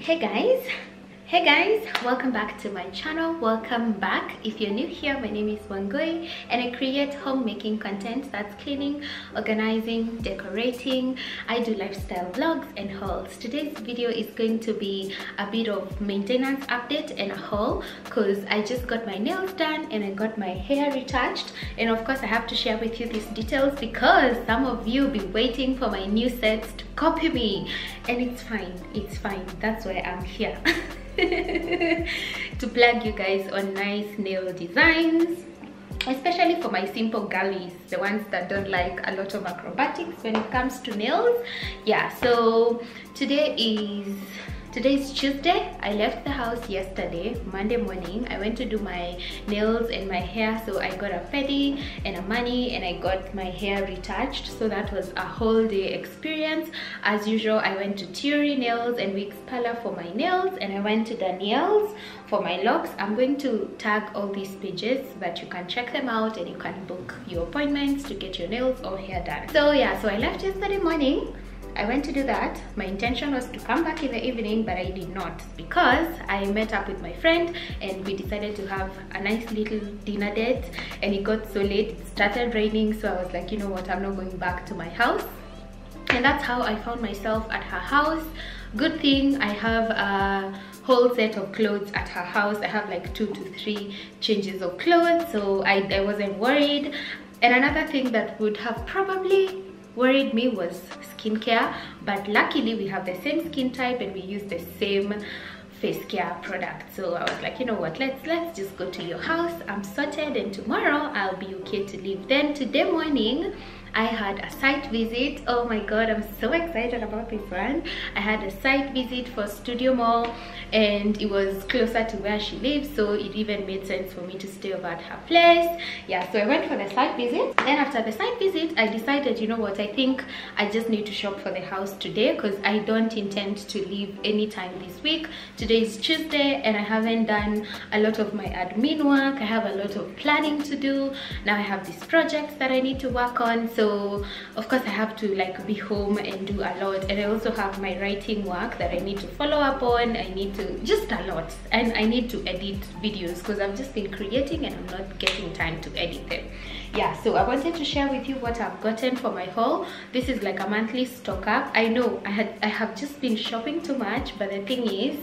hey guys hey guys welcome back to my channel. Welcome back. If you're new here my name is wangui and i create homemaking content that's cleaning organizing decorating. I do lifestyle vlogs and hauls. Today's video is going to be a bit of maintenance update and a haul because i just got my nails done and i got my hair retouched. And of course i have to share with you these details because some of you be waiting for my new sets to copy me. And it's fine it's fine. That's why i'm here to plug you guys on nice nail designs especially for my simple girlies the ones that don't like a lot of acrobatics when it comes to nails. Yeah so today is today is tuesday. I left the house yesterday monday morning. I went to do my nails and my hair so i got a pedi and a mani and i got my hair retouched. So that was a whole day experience. As usual i went to Theory nails and wigs parlor for my nails and i went to danielle's for my locks. I'm going to tag all these pages but you can check them out and you can book your appointments to get your nails or hair done. So yeah so i left yesterday morning I went to do that. My intention was to come back in the evening, but I did not because I met up with my friend and we decided to have a nice little dinner date and it got so late, it started raining. So I was like, you know what, I'm not going back to my house. And that's how I found myself at her house. Good thing I have a whole set of clothes at her house. I have like two to three changes of clothes. So I, I wasn't worried. And another thing that would have probably worried me was skincare but luckily we have the same skin type and we use the same face care product. So i was like you know what let's let's just go to your house. I'm sorted and tomorrow i'll be okay to leave. Then today morning I had a site visit. Oh my god, I'm so excited about this one. I had a site visit for Studio Mo and it was closer to where she lives so it even made sense for me to stay over at her place. Yeah, so I went for the site visit. Then after the site visit, I decided, you know what, I think I just need to shop for the house today because I don't intend to leave anytime this week. Today is Tuesday and I haven't done a lot of my admin work. I have a lot of planning to do. Now I have these projects that I need to work on. So so of course i have to like be home and do a lot. And i also have my writing work that i need to follow up on. I need to just a lot. And i need to edit videos because i've just been creating and i'm not getting time to edit them. Yeah so i wanted to share with you what i've gotten for my haul. This is like a monthly stock up. I know i had i have just been shopping too much but the thing is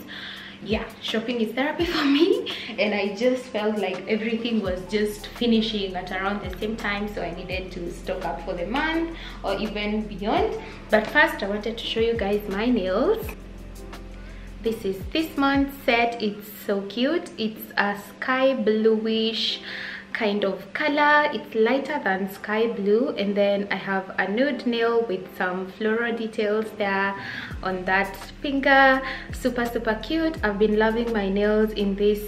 yeah shopping is therapy for me. And i just felt like everything was just finishing at around the same time so i needed to stock up for the month or even beyond. But first i wanted to show you guys my nails. This is this month's set. It's so cute. It's a sky bluish kind of color. It's lighter than sky blue. And then i have a nude nail with some floral details there on that finger. Super super cute. I've been loving my nails in this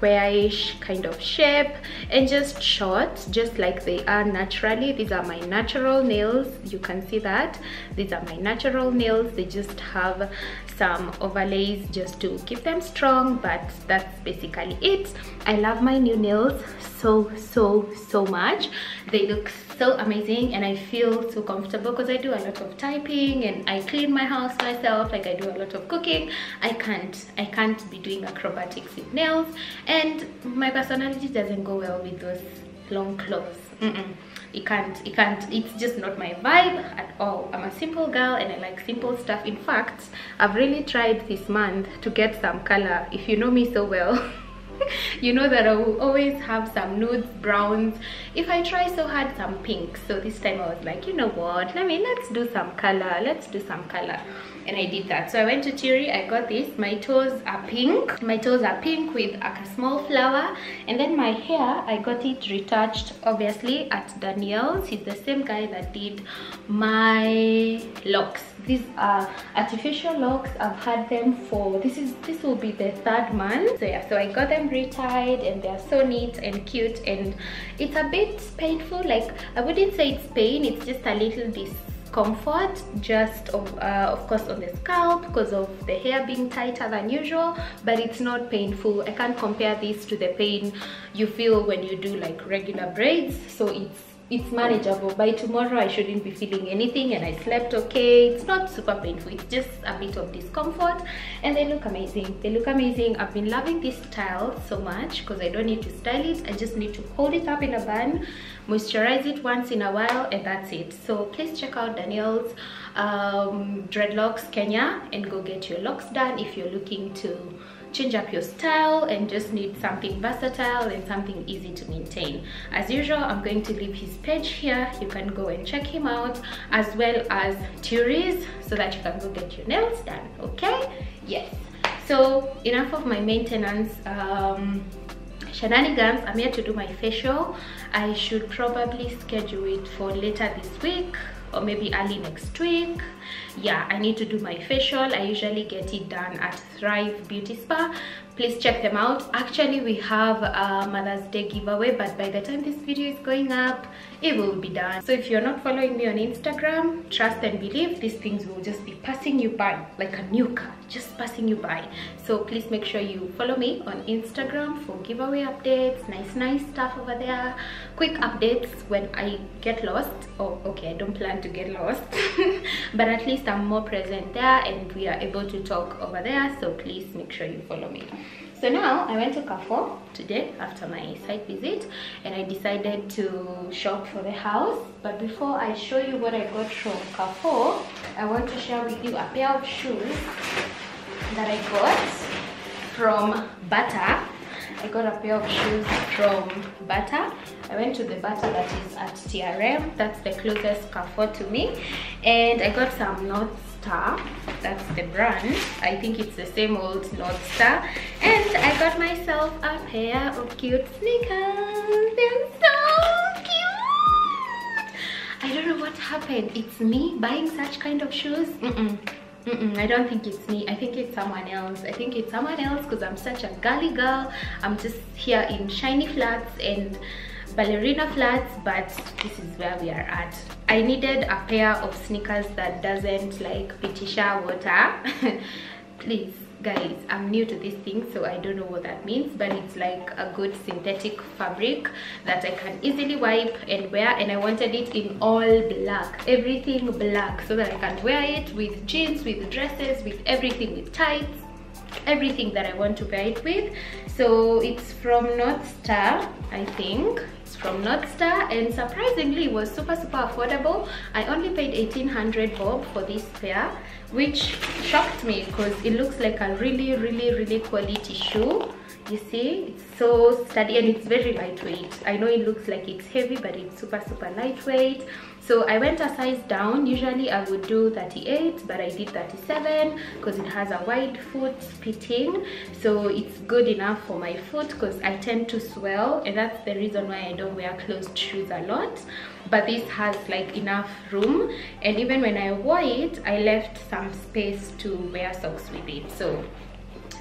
squarish kind of shape. And just short just like they are naturally. These are my natural nails. You can see that. These are my natural nails. They just have some overlays just to keep them strong but that's basically it. I love my new nails so so so much. They look so amazing and i feel so comfortable because i do a lot of typing and i clean my house myself like i do a lot of cooking. I can't i can't be doing acrobatics with nails and my personality doesn't go well with those long clothes. Mm -mm. It can't it can't it's just not my vibe at all i'm a simple girl and i like simple stuff in fact i've really tried this month to get some color if you know me so well you know that I will always have some nudes, browns. If I try so hard, some pinks. So this time I was like, you know what? Let me let's do some color. Let's do some color. And I did that. So I went to Theory. I got this. My toes are pink. My toes are pink with a small flower. And then my hair, I got it retouched, obviously, at Danielle's. He's the same guy that did my locks these are artificial locks i've had them for this is this will be the third month so yeah so i got them retied and they're so neat and cute and it's a bit painful like i wouldn't say it's pain it's just a little discomfort just of uh, of course on the scalp because of the hair being tighter than usual but it's not painful. I can't compare this to the pain you feel when you do like regular braids. So it's it's manageable. By tomorrow i shouldn't be feeling anything and i slept okay. It's not super painful. It's just a bit of discomfort. And they look amazing. They look amazing. I've been loving this style so much because i don't need to style it. I just need to hold it up in a bun moisturize it once in a while and that's it. So please check out danielle's um, dreadlocks kenya and go get your locks done if you're looking to change up your style and just need something versatile and something easy to maintain. As usual i'm going to leave his page here. You can go and check him out as well as Turi's so that you can go get your nails done okay? Yes. So enough of my maintenance um, shenanigans. I'm here to do my facial. I should probably schedule it for later this week or maybe early next week. Yeah i need to do my facial. I usually get it done at thrive beauty spa. Please check them out. Actually we have a mother's day giveaway but by the time this video is going up it will be done. So if you're not following me on instagram trust and believe these things will just be passing you by like a new car just passing you by. So please make sure you follow me on instagram for giveaway updates nice nice stuff over there. Quick updates when i get lost. Oh okay i don't plan to get lost. But at least i'm more present there and we are able to talk over there. So please make sure you follow me so now i went to carrefour today after my site visit and i decided to shop for the house but before i show you what i got from carrefour i want to share with you a pair of shoes that i got from bata I got a pair of shoes from Bata. I went to the Bata that is at TRM. That's the closest Carrefour to me. And I got some North Star. That's the brand. I think it's the same old North Star. And I got myself a pair of cute sneakers. They're so cute. I don't know what happened. It's me buying such kind of shoes. Mm -mm. Mm -mm, I don't think it's me. I think it's someone else. I think it's someone else because I'm such a girly girl. I'm just here in shiny flats and ballerina flats, but this is where we are at. I needed a pair of sneakers that doesn't like pitisha water. Please guys i'm new to this thing so i don't know what that means but it's like a good synthetic fabric that i can easily wipe and wear and i wanted it in all black everything black so that i can wear it with jeans with dresses with everything with tights everything that i want to wear it with so it's from north star i think it's from north star and surprisingly it was super super affordable. I only paid 1800 bob for this pair which shocked me because it looks like a really really really quality shoe you see it's so sturdy and it's very lightweight. I know it looks like it's heavy but it's super super lightweight. So i went a size down. Usually i would do 38 but i did 37 because it has a wide foot fitting. So it's good enough for my foot because i tend to swell and that's the reason why i don't wear closed shoes a lot. But this has like enough room. And even when i wore it i left some space to wear socks with it. So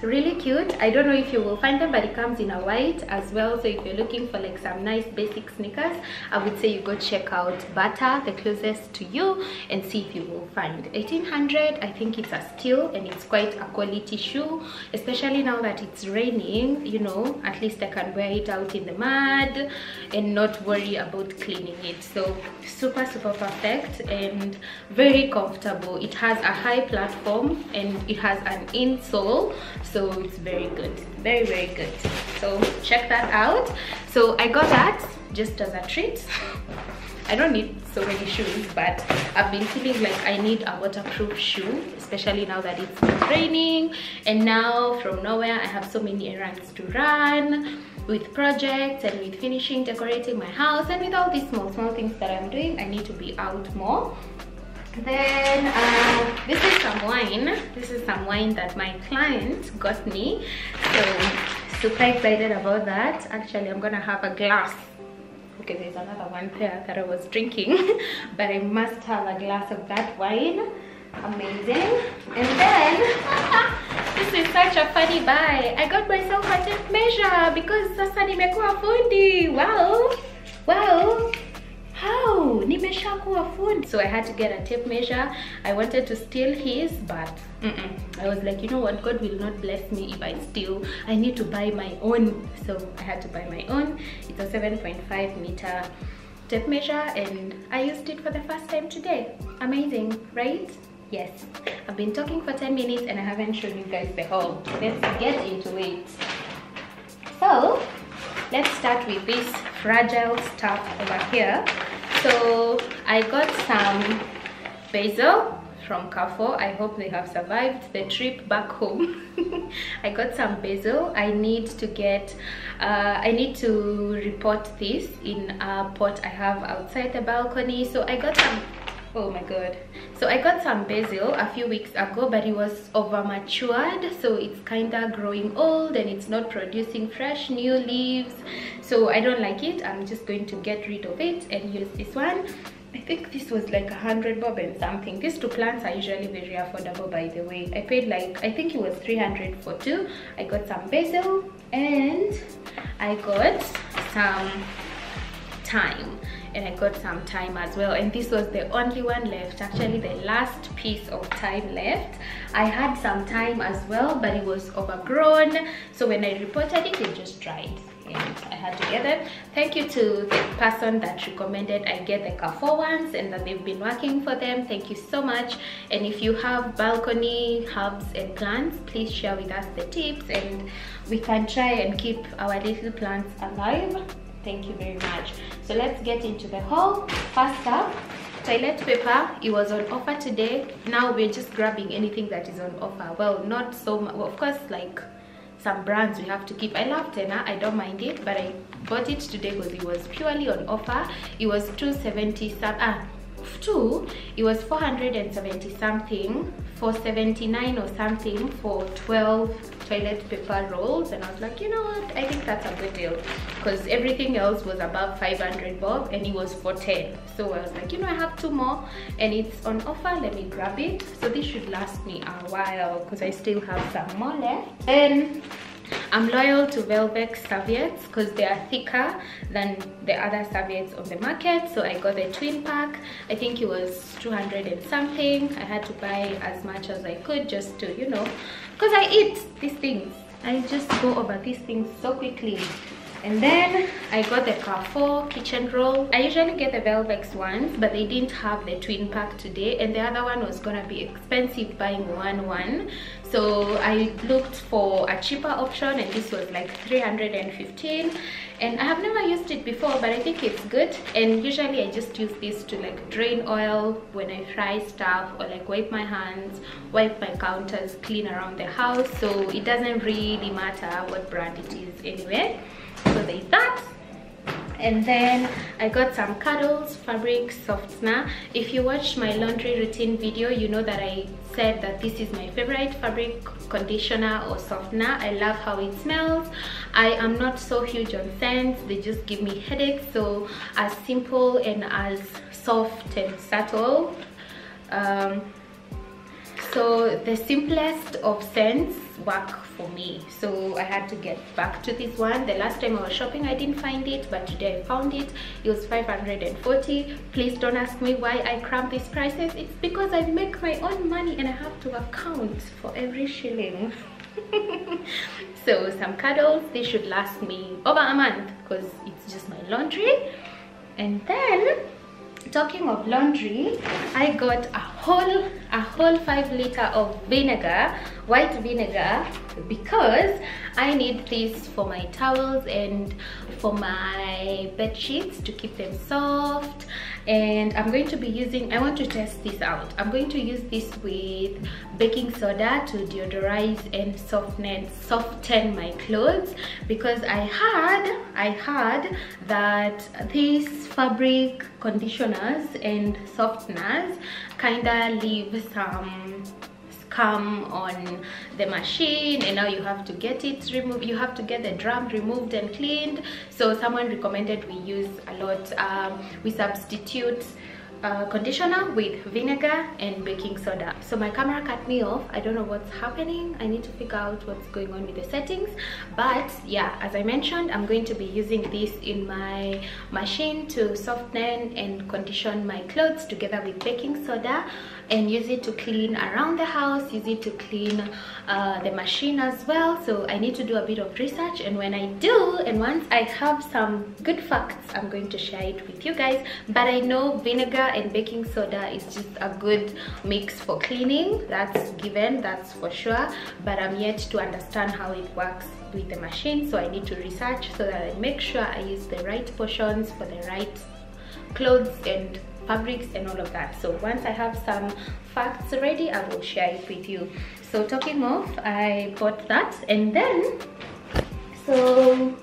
really cute. I don't know if you will find them but it comes in a white as well. So if you're looking for like some nice basic sneakers i would say you go check out bata the closest to you and see if you will find 1800 i think it's a steal and it's quite a quality shoe especially now that it's raining you know at least i can wear it out in the mud and not worry about cleaning it. So super super perfect and very comfortable. It has a high platform and it has an insole so it's very good very very good. So check that out. So i got that just as a treat. I don't need so many shoes but I've been feeling like I need a waterproof shoe especially now that it's raining. And now from nowhere I have so many errands to run with projects and with finishing decorating my house. And with all these small small things that I'm doing I need to be out more then uh, this is some wine. This is some wine that my client got me. So super excited about that. Actually i'm gonna have a glass. Okay there's another one there that i was drinking but i must have a glass of that wine. Amazing. And then this is such a funny buy. I got myself a tape measure because sasa nimekuwa fundi. Wow. Wow how food so i had to get a tape measure i wanted to steal his but mm -mm. i was like you know what god will not bless me if i steal i need to buy my own so i had to buy my own it's a 7.5 meter tape measure and I used it for the first time today. Amazing, right? Yes, I've been talking for 10 minutes and I haven't shown you guys the haul. Let's get into it. So, let's start with this fragile stuff over here. So, I got some basil from Carrefour. I hope they have survived the trip back home. I got some basil. I need to get, uh, I need to repot this in a pot I have outside the balcony. So I got some oh my god so i got some basil a few weeks ago but it was over matured so it's kind of growing old and it's not producing fresh new leaves so i don't like it i'm just going to get rid of it and use this one I think this was like a hundred bob and something. These two plants are usually very affordable by the way. I paid like, I think it was 300 for two. I got some basil and I got some thyme and I got some thyme as well and this was the only one left actually the last piece of thyme left I had some thyme as well but it was overgrown so when I reported it it just dried and I had to get them. Thank you to the person that recommended I get the Carrefour ones and that they've been working for them. Thank you so much. And if you have balcony herbs and plants, please share with us the tips and we can try and keep our little plants alive thank you very much. So let's get into the haul first up toilet paper it was on offer today. Now we're just grabbing anything that is on offer. Well not so much well, of course like some brands we have to keep. I love Tena i don't mind it but i bought it today because it was purely on offer. It was 270 some ah two it was 470 something for 79 or something for 12 toilet paper rolls and I was like you know what? I think that's a good deal. Because everything else was above 500 bob and it was for 10 so I was like you know I have two more and it's on offer. Let me grab it. So this should last me a while because I still have some more left. Then I'm loyal to Velvex serviettes because they are thicker than the other serviettes on the market. So I got the twin pack. I think it was 200 and something. I had to buy as much as I could just to, you know, because I eat these things. I just go over these things so quickly. And then I got the Carrefour kitchen roll. I usually get the Velvex ones, but they didn't have the twin pack today. And the other one was gonna be expensive buying one one. So I looked for a cheaper option and this was like 315 and I have never used it before but I think it's good and usually I just use this to like drain oil when I fry stuff or like wipe my hands wipe my counters clean around the house so it doesn't really matter what brand it is anyway so there's that and then I got some Cuddles fabric softener if you watched my laundry routine video you know that I said that this is my favorite fabric conditioner or softener I love how it smells. I am not so huge on scents. They just give me headaches. So as simple and as soft and subtle um, so the simplest of scents work for me. So i had to get back to this one. The last time i was shopping i didn't find it but today i found it. It was 540 please don't ask me why i cramp these prices. It's because i make my own money and i have to account for every shilling. So some cuddles they should last me over a month because it's just my laundry. And then talking of laundry i got a whole a whole five liter of vinegar white vinegar because i need this for my towels and for my bed sheets to keep them soft. And i'm going to be using i want to test this out. I'm going to use this with baking soda to deodorize and soften soften my clothes because i had i had that this fabric conditioners and softeners kind of leave some scum on the machine. And now you have to get it removed you have to get the drum removed and cleaned. So someone recommended we use a lot um, we substitute uh, conditioner with vinegar and baking soda. So my camera cut me off. I don't know what's happening. I need to figure out what's going on with the settings. But yeah as i mentioned i'm going to be using this in my machine to soften and condition my clothes together with baking soda and use it to clean around the house use it to clean uh, the machine as well. So I need to do a bit of research and when I do and once I have some good facts I'm going to share it with you guys. But I know vinegar and baking soda is just a good mix for cleaning. That's given that's for sure. But I'm yet to understand how it works with the machine so I need to research so that I make sure I use the right portions for the right clothes and fabrics and all of that. So once I have some facts ready I will share it with you. So talking of I bought that and then so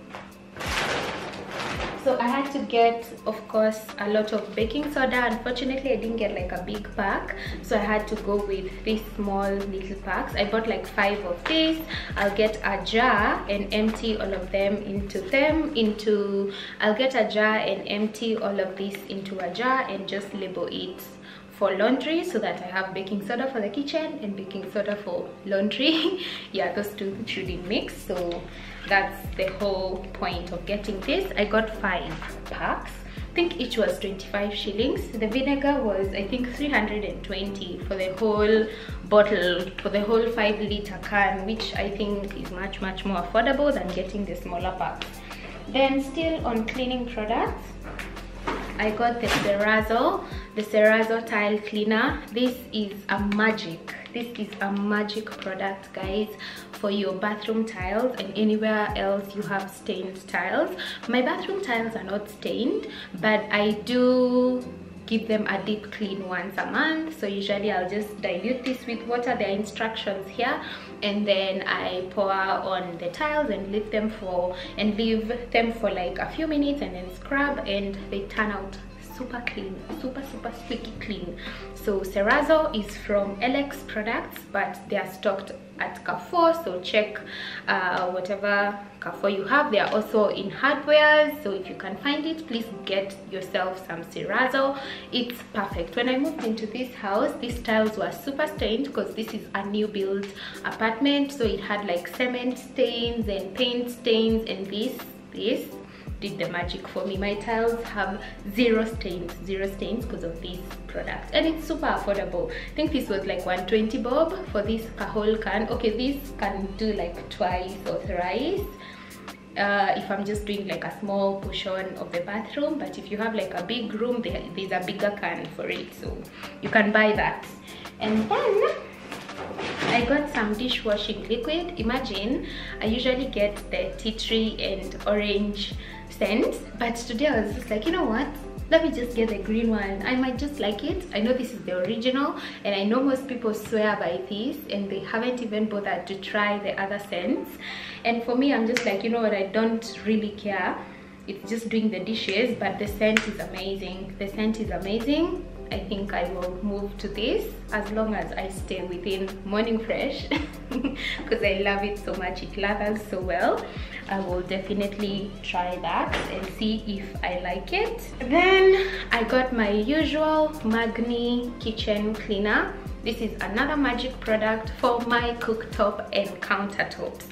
so i had to get of course a lot of baking soda. Unfortunately i didn't get like a big pack. So i had to go with these small little packs. I bought like five of these. I'll get a jar and empty all of them into them into i'll get a jar and empty all of this into a jar and just label it for laundry so that I have baking soda for the kitchen and baking soda for laundry. yeah, those two shouldn't mix. So that's the whole point of getting this. I got five packs. I think each was 25 shillings. The vinegar was I think 320 for the whole bottle, for the whole 5 liter can, which I think is much much more affordable than getting the smaller packs. Then still on cleaning products, I got the Cerazo, the Cerazo tile cleaner. This is a magic. This is a magic product, guys, for your bathroom tiles and anywhere else you have stained tiles. My bathroom tiles are not stained, but I do give them a deep clean once a month. So usually i'll just dilute this with water there are instructions here and then i pour on the tiles and leave them for and leave them for like a few minutes and then scrub and they turn out super clean super super squeaky clean. So Cerazo is from LX products but they are stocked at Carrefour so check uh, whatever Carrefour you have. They are also in hardware so if you can find it please get yourself some Cerazo it's perfect. When I moved into this house these tiles were super stained because this is a new build apartment so it had like cement stains and paint stains and this this did the magic for me. My tiles have zero stains zero stains because of this product and it's super affordable. I think this was like 120 bob for this whole can. Okay this can do like twice or thrice uh, if I'm just doing like a small portion of the bathroom. But if you have like a big room there, there's a bigger can for it so you can buy that. And then I got some dishwashing liquid. Imagine I usually get the tea tree and orange scent but today I was just like you know what? Let me just get the green one. I might just like it. I know this is the original and i know most people swear by this and they haven't even bothered to try the other scents. And for me i'm just like you know what? I don't really care. It's just doing the dishes but the scent is amazing. The scent is amazing I think I will move to this as long as I stay within Morning Fresh because I love it so much. It lathers so well. I will definitely try that and see if I like it. Then I got my usual Magni kitchen cleaner. This is another magic product for my cooktop and countertops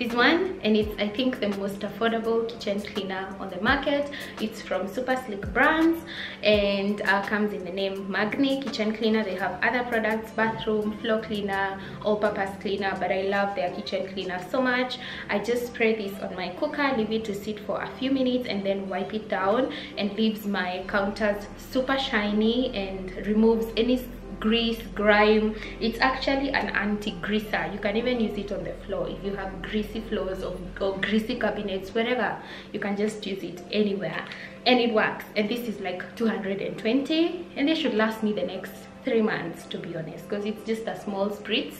this one and it's i think the most affordable kitchen cleaner on the market. It's from super slick brands and uh, comes in the name magni kitchen cleaner. They have other products bathroom floor cleaner all-purpose cleaner but i love their kitchen cleaner so much. I just spray this on my cooker leave it to sit for a few minutes and then wipe it down and leaves my counters super shiny and removes any grease grime. It's actually an anti-greaser. You can even use it on the floor if you have greasy floors or, or greasy cabinets wherever. You can just use it anywhere. And it works. And this is like 220 and this should last me the next three months to be honest because it's just a small spritz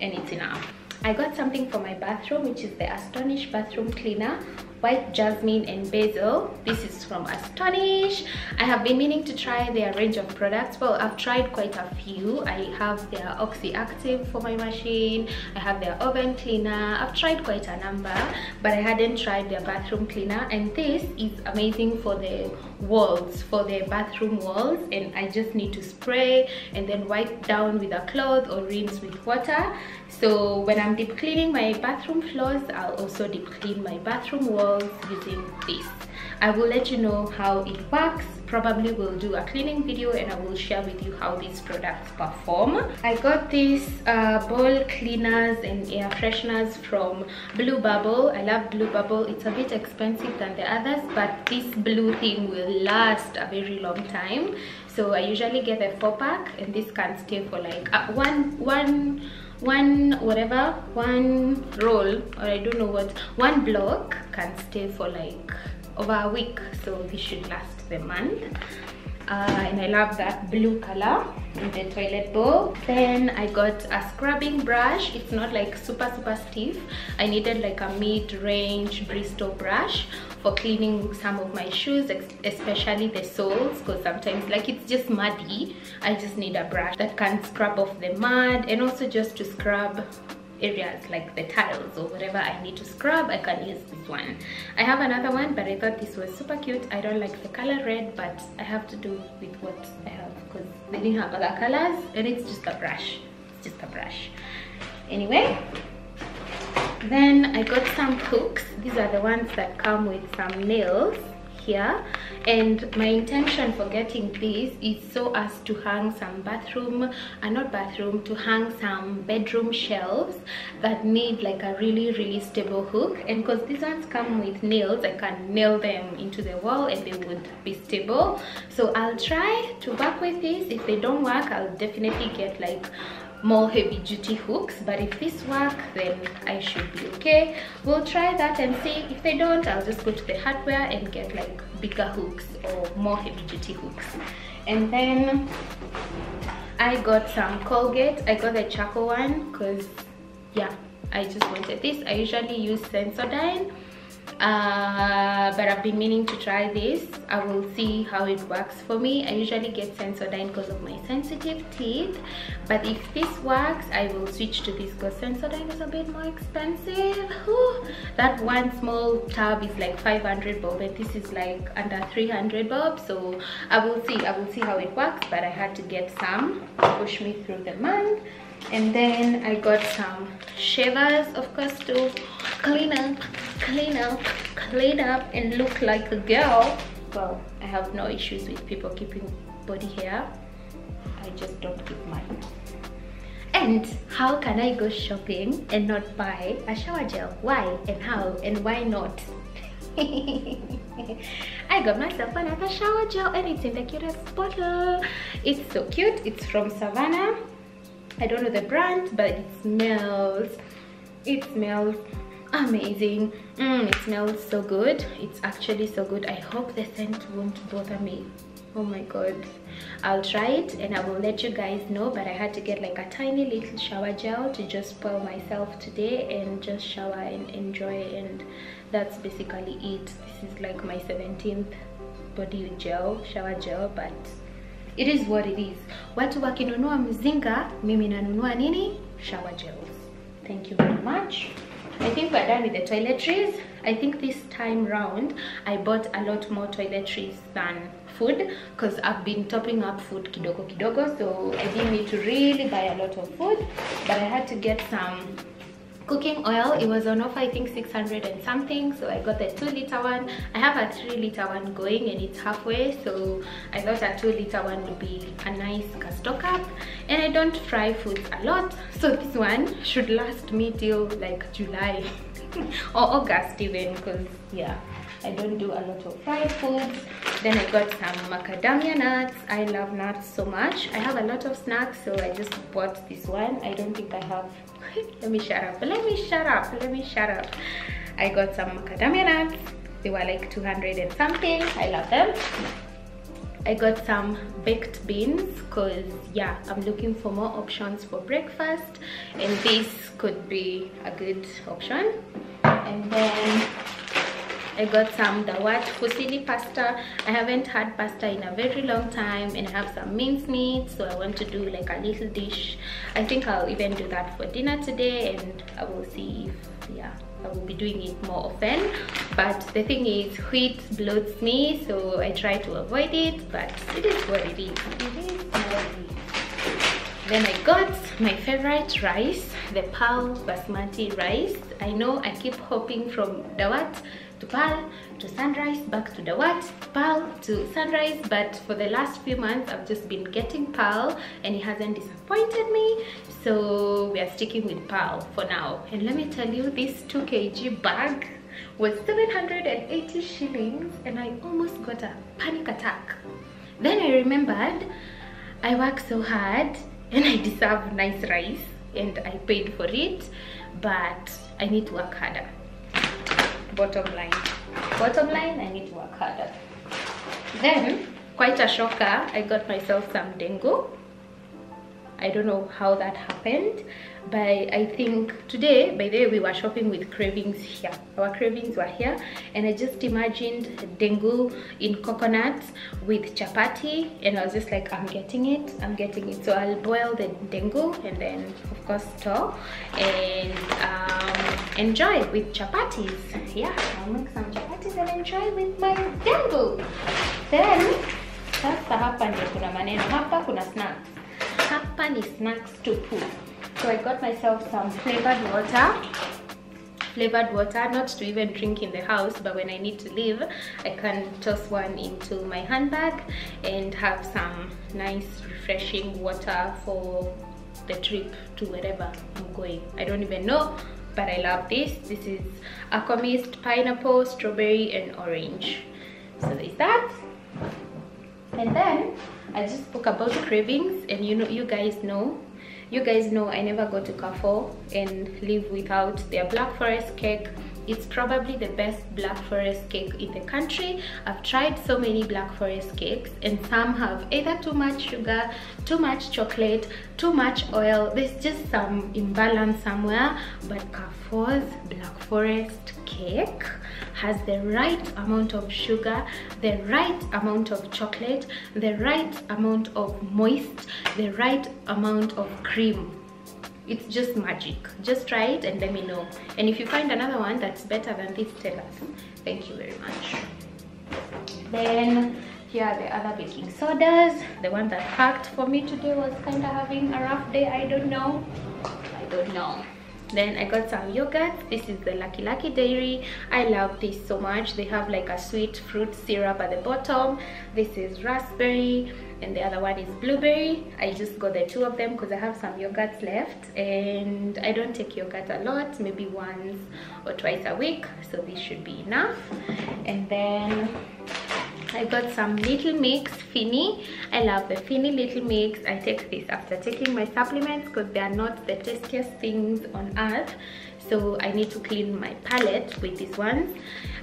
and it's enough. I got something for my bathroom which is the Astonish bathroom cleaner white jasmine and basil. This is from astonish. I have been meaning to try their range of products. Well i've tried quite a few. I have their oxy active for my machine. I have their oven cleaner. I've tried quite a number but i hadn't tried their bathroom cleaner. And this is amazing for the walls for the bathroom walls and i just need to spray and then wipe down with a cloth or rinse with water. So when i'm deep cleaning my bathroom floors i'll also deep clean my bathroom walls using this i will let you know how it works. Probably will do a cleaning video and i will share with you how these products perform. I got these uh, ball cleaners and air fresheners from blue bubble. I love blue bubble. It's a bit expensive than the others but this blue thing will last a very long time. So i usually get a four pack and this can stay for like uh, one one one whatever one roll or i don't know what one block can stay for like over a week so this should last the month uh, and I love that blue color in the toilet bowl. Then I got a scrubbing brush. It's not like super super stiff. I needed like a mid-range Bristol brush for cleaning some of my shoes, especially the soles because sometimes like it's just muddy. I just need a brush that can scrub off the mud and also just to scrub areas like the tiles or whatever I need to scrub I can use this one. I have another one but I thought this was super cute. I don't like the color red but I have to do with what I have because they didn't have other colors and it's just a brush. It's just a brush. Anyway then I got some hooks. These are the ones that come with some nails here. And my intention for getting this is so as to hang some bathroom uh, not bathroom to hang some bedroom shelves that need like a really really stable hook. And because these ones come with nails i can nail them into the wall and they would be stable. So i'll try to work with this. If they don't work i'll definitely get like more heavy duty hooks but if this work then i should be okay. We'll try that and see. If they don't i'll just go to the hardware and get like bigger hooks or more heavy duty hooks. And then i got some colgate. I got the charcoal one because yeah i just wanted this. I usually use sensodyne uh, but I've been meaning to try this. I will see how it works for me. I usually get Sensodyne because of my sensitive teeth. But if this works, I will switch to this because Sensodyne is a bit more expensive. Whew. That one small tub is like 500 bob and this is like under 300 bob. So I will see. I will see how it works. But I had to get some to push me through the month and then I got some shavers of course to clean up clean up clean up and look like a girl. Well I have no issues with people keeping body hair. I just don't keep mine. And how can I go shopping and not buy a shower gel? Why and how and why not? I got myself another shower gel and it's in the cutest bottle. It's so cute. It's from Savannah I don't know the brand, but it smells, it smells amazing. Mm, it smells so good. It's actually so good. I hope the scent won't bother me. Oh my god. I'll try it and I will let you guys know, but I had to get like a tiny little shower gel to just spoil myself today and just shower and enjoy and that's basically it. This is like my 17th body gel, shower gel, but it is what it is. Watu wakinunua mzinga mimi nanunua nini? Shower gels. Thank you very much. I think we're done with the toiletries. I think this time round I bought a lot more toiletries than food because I've been topping up food kidogo kidogo so I didn't need to really buy a lot of food but I had to get some cooking oil it was on offer i think 600 and something so i got the two liter one. I have a three liter one going and it's halfway so i thought a two liter one would be a nice stock up. And i don't fry foods a lot so this one should last me till like july or august even because yeah I don't do a lot of fried foods. Then I got some macadamia nuts. I love nuts so much. I have a lot of snacks, so I just bought this one. I don't think I have let me shut up let me shut up let me shut up i got some macadamia nuts they were like 200 and something i love them I got some baked beans because yeah I'm looking for more options for breakfast and this could be a good option and then I got some Dawat fusilli pasta. I haven't had pasta in a very long time and I have some mincemeat so I want to do like a little dish. I think I'll even do that for dinner today and I will see if yeah I will be doing it more often but the thing is wheat bloats me so I try to avoid it but it is what it is. It is what it is. Then I got my favorite rice, the Pearl Basmati rice. I know I keep hopping from Dawat to Pearl to Sunrise, back to dawat? Pearl to Sunrise. But for the last few months, I've just been getting Pearl and it hasn't disappointed me. So we are sticking with Pearl for now. And let me tell you, this 2 kg bag was 780 shillings and I almost got a panic attack. Then I remembered I work so hard and I deserve nice rice and I paid for it but I need to work harder. Bottom line. Bottom line I need to work harder. Then quite a shocker I got myself some dengu I don't know how that happened but I think today by the way we were shopping with cravings here. Our cravings were here and I just imagined dengu in coconut with chapati and I was just like I'm getting it I'm getting it. So I'll boil the dengu and then of course store and um, enjoy with chapatis. Yeah I'll make some chapatis and enjoy with my dengu then sasa hapa ndio kuna maneno hapa kuna snacks. Hapa ni snacks tupu so i got myself some flavored water. Flavored water not to even drink in the house but when i need to leave i can toss one into my handbag and have some nice refreshing water for the trip to wherever i'm going. I don't even know but i love this. This is aquamist pineapple strawberry and orange. So there's that. And then i just spoke about cravings and you know you guys know you guys know i never go to carrefour and live without their black forest cake it's probably the best black forest cake in the country. I've tried so many black forest cakes and some have either too much sugar too much chocolate too much oil. There's just some imbalance somewhere. But carrefour's black forest cake has the right amount of sugar the right amount of chocolate the right amount of moist the right amount of cream it's just magic. Just try it and let me know. And if you find another one that's better than this tell us thank you very much. Then here are the other baking sodas. The one that packed for me today was kind of having a rough day. I don't know. I don't know. Then i got some yogurt. This is the lucky lucky dairy. I love this so much. They have like a sweet fruit syrup at the bottom. This is raspberry and the other one is blueberry i just got the two of them because i have some yogurts left and i don't take yogurt a lot maybe once or twice a week so this should be enough and then I got some Little Mix Fini. I love the Fini Little Mix. I take this after taking my supplements because they are not the tastiest things on earth. So I need to clean my palate with these ones.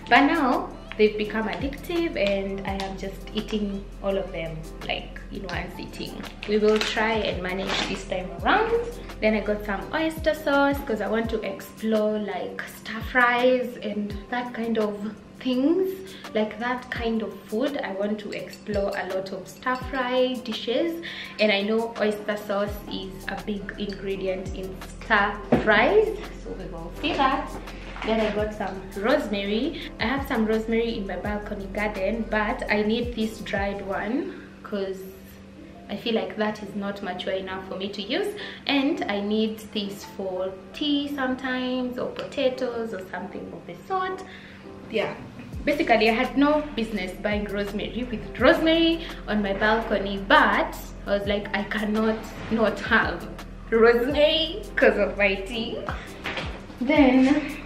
But now they've become addictive and I am just eating all of them like in one sitting. We will try and manage this time around. Then I got some oyster sauce because I want to explore like stir fries and that kind of things like that kind of food i want to explore a lot of stir fry dishes and i know oyster sauce is a big ingredient in stir fries so we will see that then i got some rosemary. I have some rosemary in my balcony garden but i need this dried one because I feel like that is not mature enough for me to use. And I need this for tea sometimes or potatoes or something of the sort. Yeah. Basically I had no business buying rosemary with rosemary on my balcony but I was like I cannot not have rosemary because of my tea. Then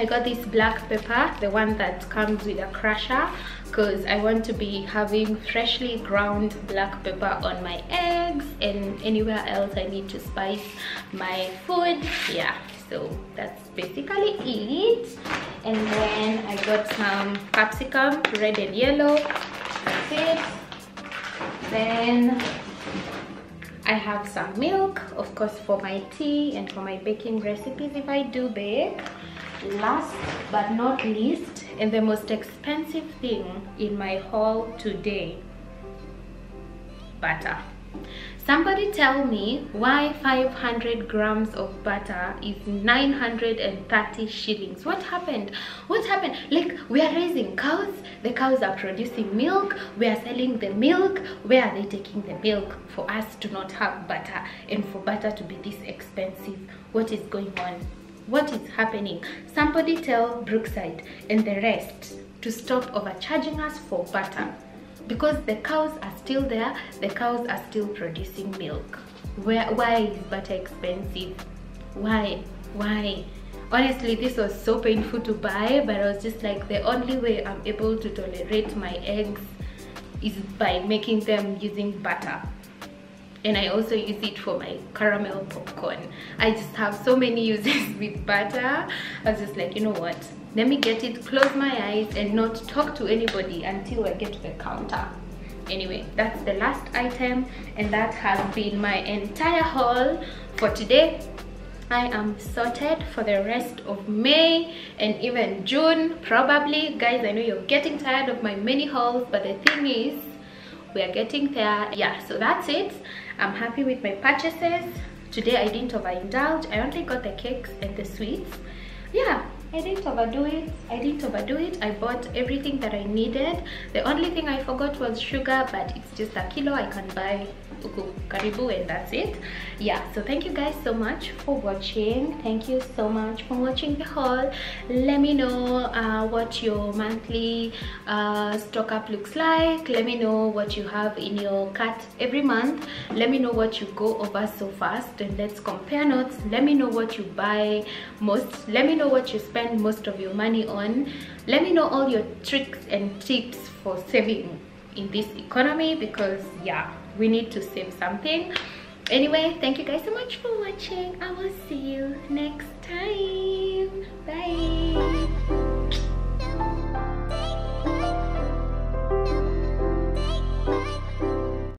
I got this black pepper the one that comes with a crusher because I want to be having freshly ground black pepper on my eggs and anywhere else I need to spice my food. Yeah so that's basically it. And then I got some capsicum red and yellow. That's it. Then I have some milk of course for my tea and for my baking recipes if I do bake last but not least and the most expensive thing in my haul today. Butter. Somebody tell me why 500 grams of butter is 930 shillings. What happened? What happened? Like we are raising cows the cows are producing milk we are selling the milk where are they taking the milk? For us to not have butter and for butter to be this expensive. What is going on what is happening. Somebody tell brookside and the rest to stop overcharging us for butter. Because the cows are still there the cows are still producing milk. Where why is butter expensive? Why why? Honestly this was so painful to buy but i was just like the only way i'm able to tolerate my eggs is by making them using butter and I also use it for my caramel popcorn. I just have so many uses with butter. I was just like, you know what? Let me get it, close my eyes and not talk to anybody until I get to the counter. Anyway, that's the last item and that has been my entire haul for today. I am sorted for the rest of May and even June probably. Guys, I know you're getting tired of my mini hauls but the thing is we are getting there. Yeah, so that's it i'm happy with my purchases today i didn't overindulge i only got the cakes and the sweets yeah I didn't overdo it. I didn't overdo it. I bought everything that I needed. The only thing I forgot was sugar, but it's just a kilo. I can buy uku karibu and that's it. Yeah so thank you guys so much for watching. Thank you so much for watching the haul. Let me know uh, what your monthly uh, stock up looks like. Let me know what you have in your cart every month. Let me know what you go over so fast and let's compare notes. Let me know what you buy most. Let me know what you spend most of your money on. Let me know all your tricks and tips for saving in this economy because yeah we need to save something. Anyway thank you guys so much for watching. I will see you next time. Bye